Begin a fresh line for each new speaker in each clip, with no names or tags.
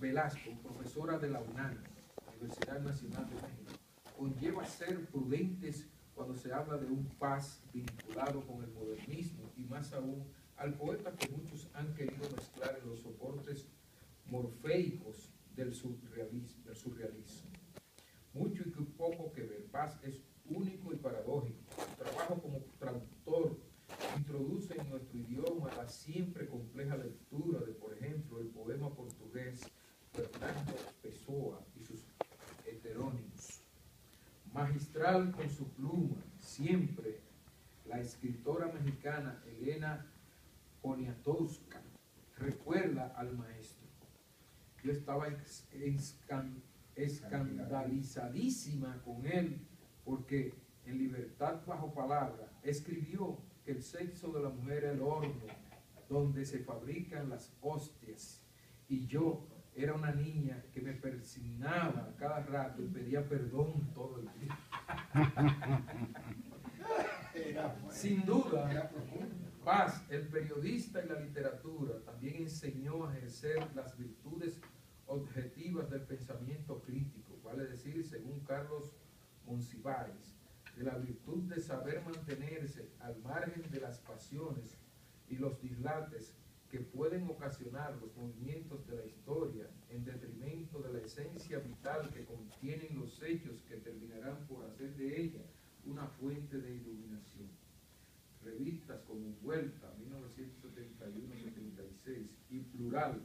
Velasco, profesora de la UNAM, Universidad Nacional de México, conlleva ser prudentes cuando se habla de un paz vinculado con el modernismo y más aún al poeta que muchos han querido mezclar en los soportes morfeicos del surrealismo. Mucho y poco que ver. Paz es único y paradójico. Su trabajo como traductor introduce en nuestro idioma la siempre compleja lectura de, por ejemplo, el poema portugués Fernando Pessoa y sus heterónimos. Con su pluma, siempre la escritora mexicana Elena Poniatowska recuerda al maestro. Yo estaba escandalizadísima con él porque en Libertad bajo palabra escribió que el sexo de la mujer es el horno donde se fabrican las hostias. Y yo era una niña que me persignaba cada rato y pedía perdón todo el día. Sin duda, Paz, el periodista y la literatura, también enseñó a ejercer las virtudes objetivas del pensamiento crítico, vale decir, según Carlos Monsiváis, de la virtud de saber mantenerse al margen de las pasiones y los dislates que pueden ocasionar los movimientos de la historia en detrimento de la esencia vital que contienen los hechos que terminarán por hacer de ella una fuente de iluminación. Revistas como Vuelta, 1971-76, y Plural,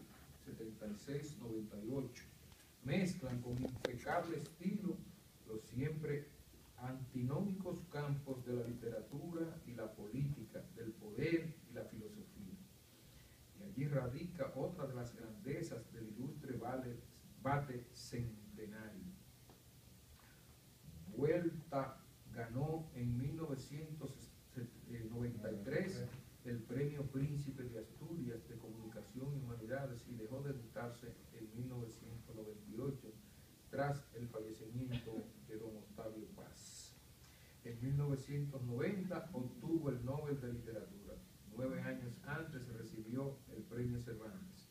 76-98, mezclan con impecable estilo los siempre antinómicos campos de la literatura y la política, del poder y la filosofía. Y allí radica otra de las grandezas del ilustre bate centenario. Vuelta ganó en 1993 el Premio Príncipe de Asturias de Comunicación y Humanidades y dejó de editarse en 1998 tras el fallecimiento de don Octavio Paz. En 1990 obtuvo el Nobel de Literatura. Nueve años antes recibió el Premio Cervantes.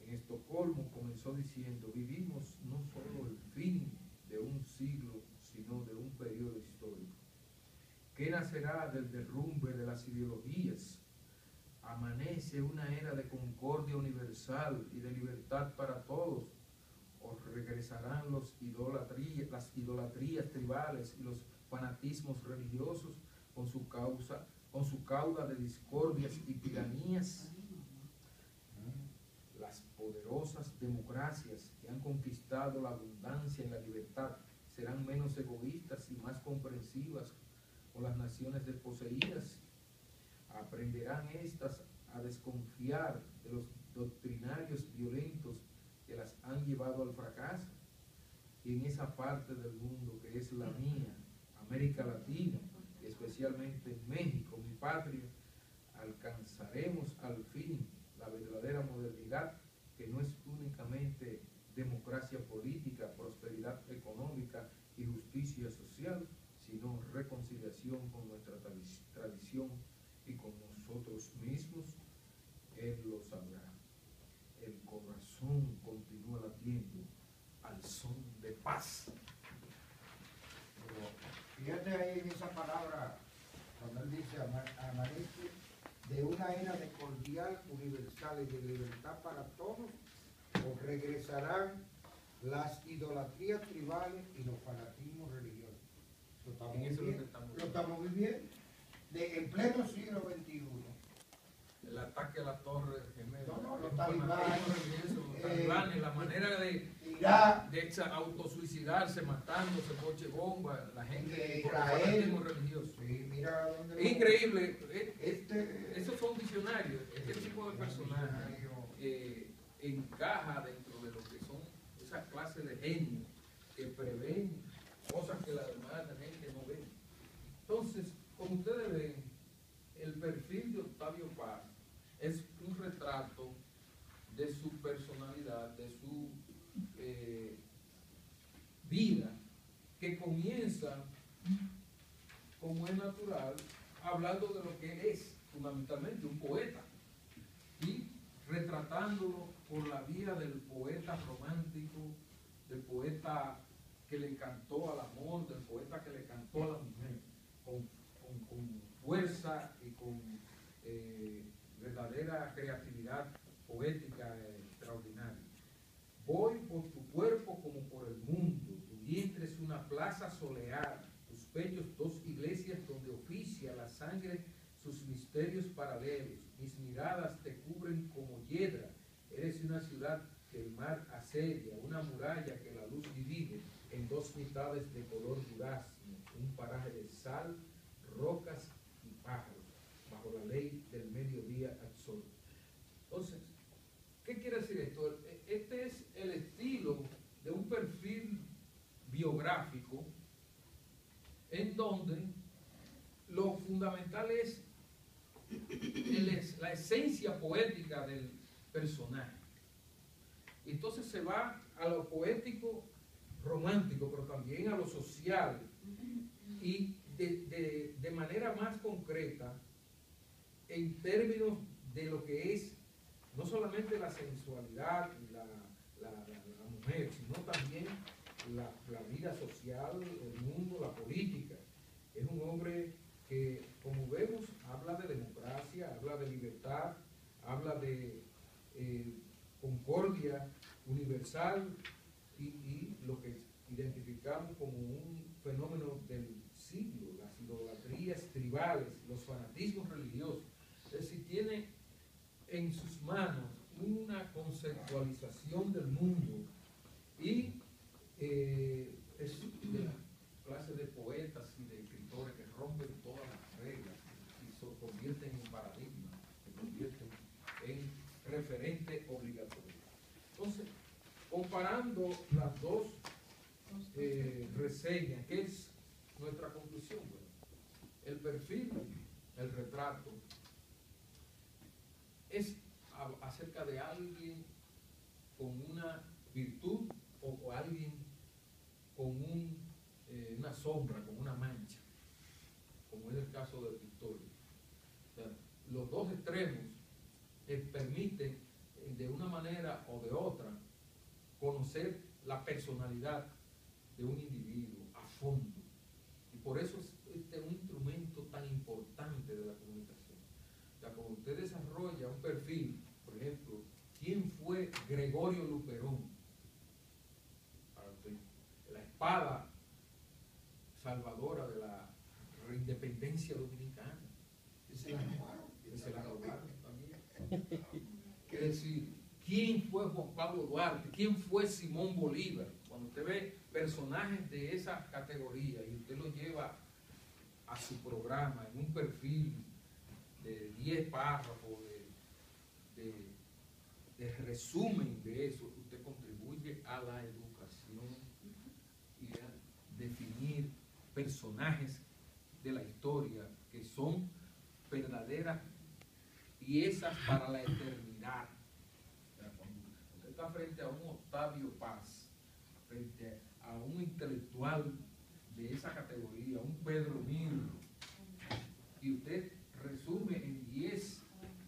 En Estocolmo comenzó diciendo, vivimos no solo el fin de un siglo, sino de un periodo histórico. ¿Qué nacerá del derrumbe de las ideologías? Amanece una era de concordia universal y de libertad para todos. O regresarán los las idolatrías tribales y los fanatismos religiosos con su causa, con su cauda de discordias y tiranías. Las poderosas democracias que han conquistado la abundancia y la libertad serán menos egoístas y más comprensivas con las naciones desposeídas. Aprenderán estas a desconfiar de los doctrinarios violentos que las han llevado al fracaso. Y en esa parte del mundo que es la mía, América Latina, especialmente en México, mi patria, alcanzaremos al fin la verdadera modernidad que no es únicamente democracia política, prosperidad económica y justicia social, sino reconciliación con nuestra tradición y con nosotros mismos, Él lo sabrá. El corazón continúa latiendo al son de paz.
Fíjate ahí en esa palabra, cuando él dice amanece, de una era de cordial, universal y de libertad para todos, o regresarán las idolatrías tribales y los fanatismos religiosos. Lo estamos, viviendo, lo, estamos viviendo de, en pleno siglo XXI.
El ataque a la torre
gemela. No, no, los talibanes.
Eh, la manera de, de autosuicidarse, matándose, coche bomba, la gente religioso.
Sí, mira
dónde increíble. Eh, este, esos son visionarios. Este tipo de personajes eh, encaja dentro de lo que son esa clase de genios que prevén cosas que la demás gente no ve. Entonces, como ustedes ven, el perfil de Octavio Paz es un retrato de su personalidad, de su eh, vida, que comienza, como es natural, hablando de lo que es, fundamentalmente un poeta, y retratándolo por la vía del poeta romántico, del poeta que le cantó al amor, del poeta que le cantó a la mujer, con, fuerza y con eh, verdadera creatividad poética extraordinaria. Voy por tu cuerpo como por el mundo, vientre es una plaza soleada, tus pechos dos iglesias donde oficia la sangre sus misterios paralelos, mis miradas te cubren como hiedra, eres una ciudad que el mar asedia, una muralla que la luz divide en dos mitades de color durazno, un paraje de sal, rocas y pájaros, bajo la ley del mediodía absoluto. Entonces, ¿qué quiere decir esto? Este es el estilo de un perfil biográfico en donde lo fundamental es la esencia poética del personaje. Entonces se va a lo poético romántico, pero también a lo social. Y de, manera más concreta, en términos de lo que es no solamente la sensualidad y la, mujer, sino también la, vida social, el mundo, la política. Es un hombre que, como vemos, habla de democracia, habla de libertad, habla de eh, concordia universal y, lo que identificamos como un fenómeno del siglo, las idolatrías tribales, los fanatismos religiosos. Es decir, tiene en sus manos una conceptualización del mundo y eh, es de la clase de poetas y de escritores que rompen todas las reglas y se convierten en paradigma, se convierten en referente obligatorio. Entonces, comparando las dos eh, reseñas, ¿qué es nuestra conclusión? el perfil, el retrato, es acerca de alguien con una virtud o, alguien con eh, una sombra, con una mancha, como es el caso de Victoria. los dos extremos eh, permiten eh, de una manera o de otra conocer la personalidad de un individuo a fondo. Y por eso es este un instrumento tan importante de la comunicación. Ya cuando usted desarrolla un perfil, por ejemplo, ¿quién fue Gregorio Luperón? La espada salvadora de la independencia dominicana.
se la robaron.
se la robaron también. Decir, ¿quién fue Juan Pablo Duarte? ¿Quién fue Simón Bolívar? Cuando usted ve personajes de esa categoría y usted lo lleva a su programa en un perfil de 10 párrafos, de, de, resumen de eso, usted contribuye a la educación y a definir personajes de la historia que son verdaderas piezas para la eternidad. Está frente a un Octavio Paz, frente a un intelectual de esa categoría, un Pedro Mil, y usted resume en 10,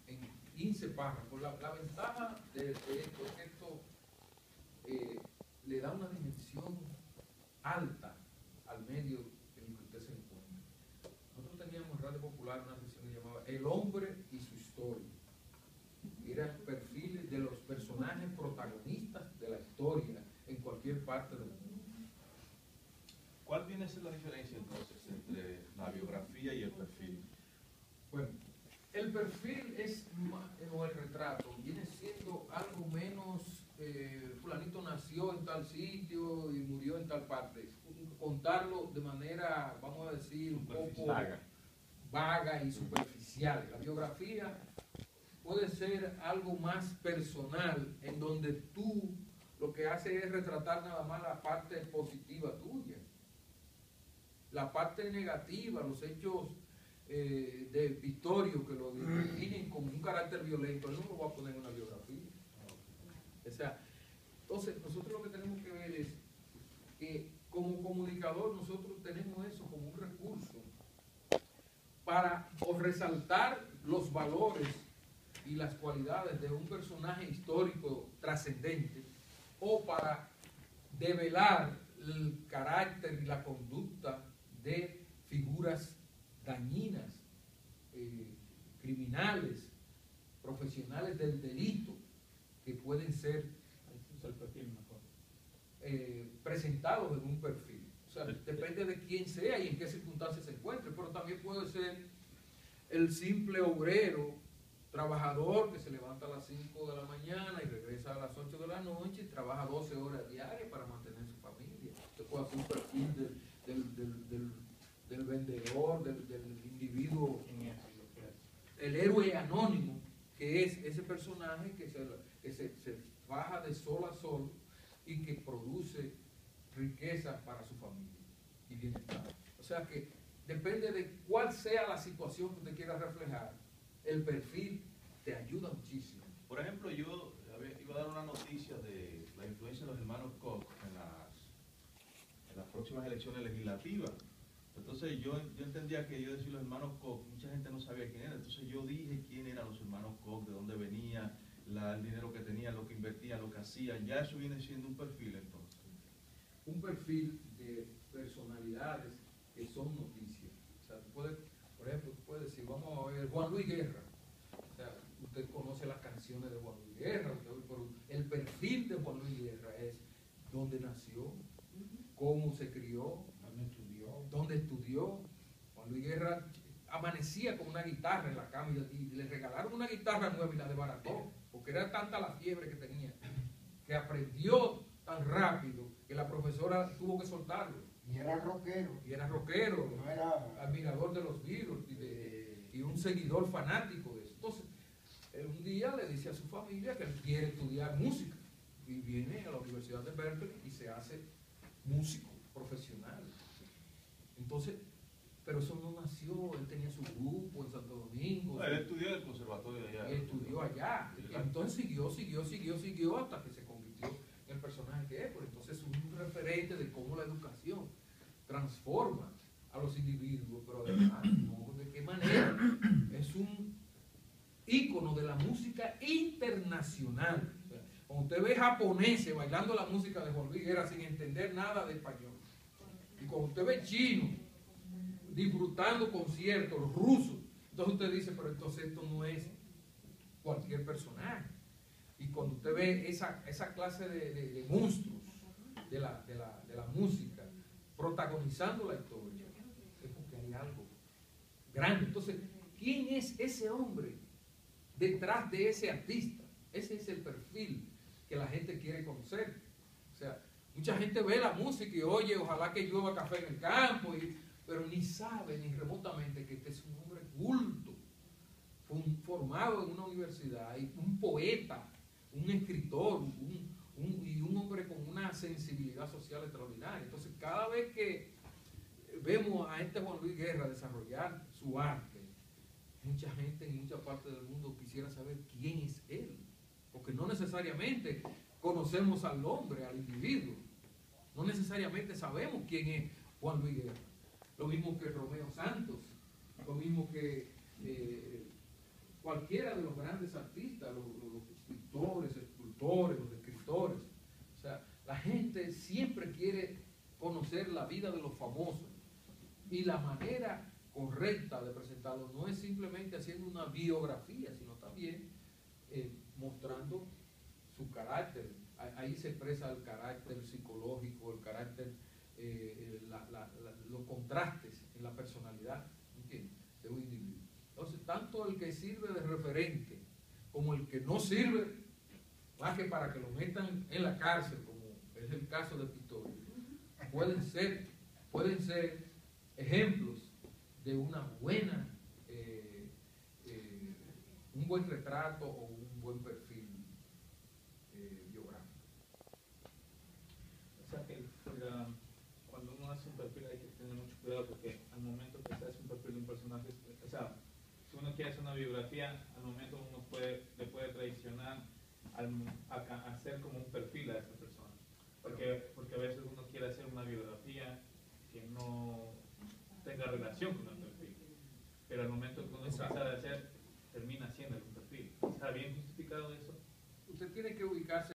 en 15 párrafos, la, la ventaja de, esto es que esto eh, le da una dimensión alta al medio en el que usted se encuentra. Nosotros teníamos en Radio Popular una sesión que llamaba El hombre y su historia. Eran perfiles de los personajes protagonistas de la historia en cualquier parte del mundo.
¿Cuál viene a ser la diferencia entonces entre la biografía y el perfil?
Bueno, el perfil es, o el retrato, viene siendo algo menos, eh, fulanito nació en tal sitio y murió en tal parte. Contarlo de manera, vamos a decir, un poco vaga, vaga y superficial. La biografía puede ser algo más personal, en donde tú lo que haces es retratar nada más la parte positiva tuya la parte negativa, los hechos eh, de Victorio que lo definen como un carácter violento, él no lo va a poner en una biografía. O sea, entonces nosotros lo que tenemos que ver es que como comunicador nosotros tenemos eso como un recurso para resaltar los valores y las cualidades de un personaje histórico trascendente o para develar el carácter y la conducta de figuras dañinas, eh, criminales, profesionales del delito, que pueden ser eh, presentados en un perfil. O sea, depende de quién sea y en qué circunstancias se encuentre, pero también puede ser el simple obrero, trabajador que se levanta a las 5 de la mañana y regresa a las 8 de la noche y trabaja 12 horas diarias para mantener su familia. Usted puede hacer un perfil del, vendedor, del, individuo, el héroe anónimo, que es ese personaje que se, se baja de sol a sol y que produce riqueza para su familia y bienestar. O sea que depende de cuál sea la situación que usted quiera reflejar, el perfil te ayuda muchísimo.
Por ejemplo, yo iba a dar una noticia de la influencia de los hermanos Koch en las, en las próximas elecciones legislativas. Entonces yo, yo entendía que yo decía los hermanos Koch, mucha gente no sabía quién era. Entonces yo dije quién eran los hermanos Koch, de dónde venían, el dinero que tenían, lo que invertían, lo que hacían. Ya eso viene siendo un perfil entonces.
Un perfil de personalidades que son noticias. O sea, puede, por ejemplo, puede decir, vamos a ver, Juan Luis Guerra. O sea, usted conoce las canciones de Juan Luis Guerra, el perfil de Juan Luis Guerra es dónde nació, cómo se crió, dónde estudió. Dónde estudió. Juan Luis Guerra amanecía con una guitarra en la cama y, le regalaron una guitarra nueva y la desbarató, porque era tanta la fiebre que tenía, que aprendió tan rápido que la profesora tuvo que soltarlo.
Y era rockero.
Y era rockero, admirador de los Beatles y, y, un seguidor fanático de eso. Entonces, un día le dice a su familia que él quiere estudiar música y viene a la Universidad de Berkeley y se hace músico profesional. Entonces, pero eso no nació, él tenía su grupo en Santo Domingo.
él estudió en el conservatorio allá.
Él estudió allá. Entonces siguió, siguió, siguió, siguió hasta que se convirtió en el personaje que es. Pues entonces es un referente de cómo la educación transforma a los individuos, pero además, ¿de qué manera? Es un ícono de la música internacional. Cuando usted ve japoneses bailando la música de Luis sin entender nada de español, y cuando usted ve chinos disfrutando conciertos rusos. Entonces usted dice, pero entonces esto no es cualquier personaje. Y cuando usted ve esa, esa clase de, monstruos de la, de, la, de la música protagonizando la historia, es porque hay algo grande. Entonces, ¿quién es ese hombre detrás de ese artista? Ese es el perfil que la gente quiere conocer. O sea, mucha gente ve la música y oye, ojalá que llueva café en el campo y pero ni sabe ni remotamente que este es un hombre culto, formado en una universidad, un poeta, un escritor, y un hombre con una sensibilidad social extraordinaria. Entonces, cada vez que vemos a este Juan Luis Guerra desarrollar su arte, mucha gente en muchas partes del mundo quisiera saber quién es él, porque no necesariamente conocemos al hombre, al individuo, no necesariamente sabemos quién es Juan Luis Guerra. Lo mismo que Romeo Santos, lo mismo que eh, cualquiera de los grandes artistas, los, pintores, escultores, los escritores. O sea, la gente siempre quiere conocer la vida de los famosos y la manera correcta de presentarlo no es simplemente haciendo una biografía, sino también eh, mostrando su carácter. Ahí se expresa el carácter psicológico, el carácter eh, los contrastes en la personalidad de un individuo. Entonces, tanto el que sirve de referente como el que no sirve, más que para que lo metan en la cárcel, como es el caso de Pistorio, pueden ser, pueden ser ejemplos de una buena, eh, eh, un buen retrato o un buen perfil eh, biográfico.
O sea que la, cuando uno hace un perfil hay que tener mucho cuidado porque al momento que se hace un perfil de un personaje, o sea, si uno quiere hacer una biografía, al momento uno puede, le puede traicionar al, a, a hacer como un perfil a esa persona. Porque, porque a veces uno quiere hacer una biografía que no tenga relación con el perfil. Pero al momento que uno empieza a
tiene que ubicarse